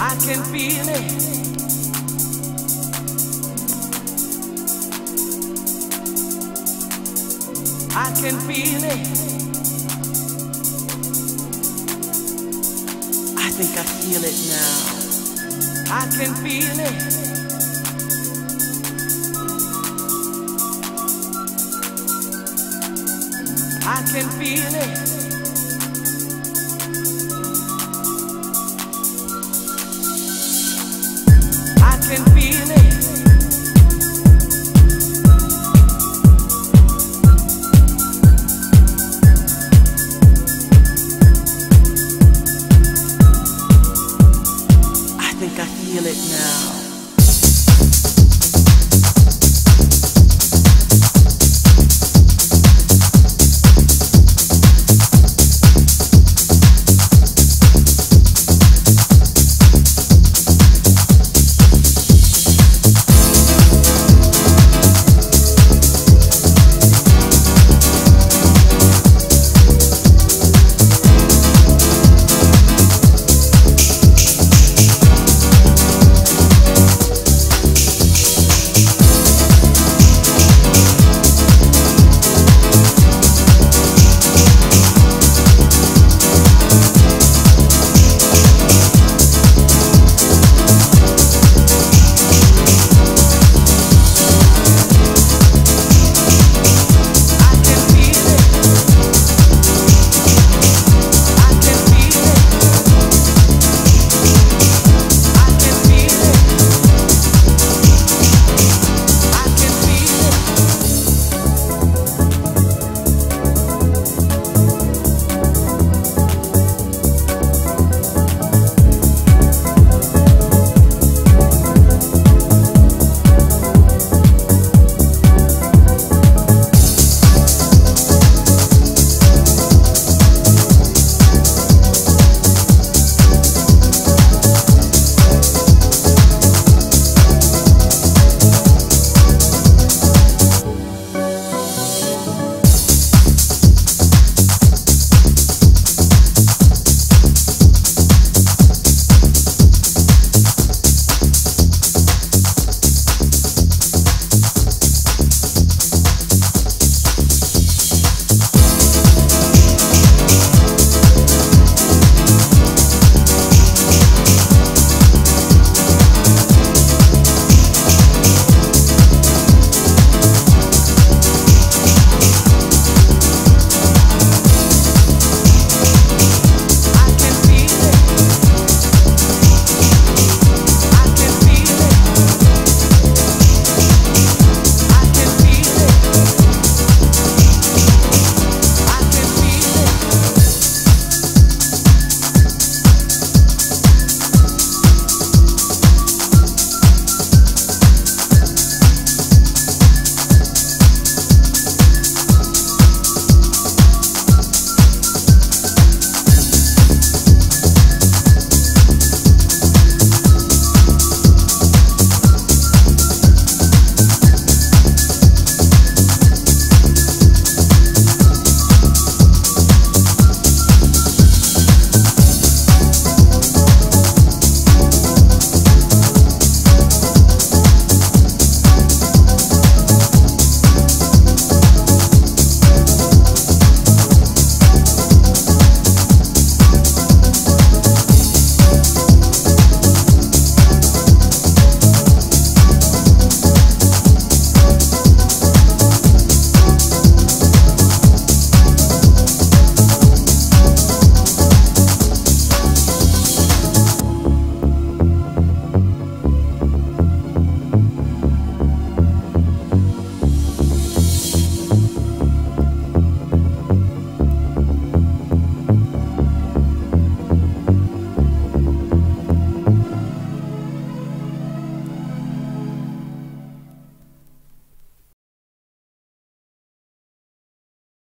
I can feel it. I can feel it. I think I feel it now. I can feel it. I can feel it. I think I feel it now.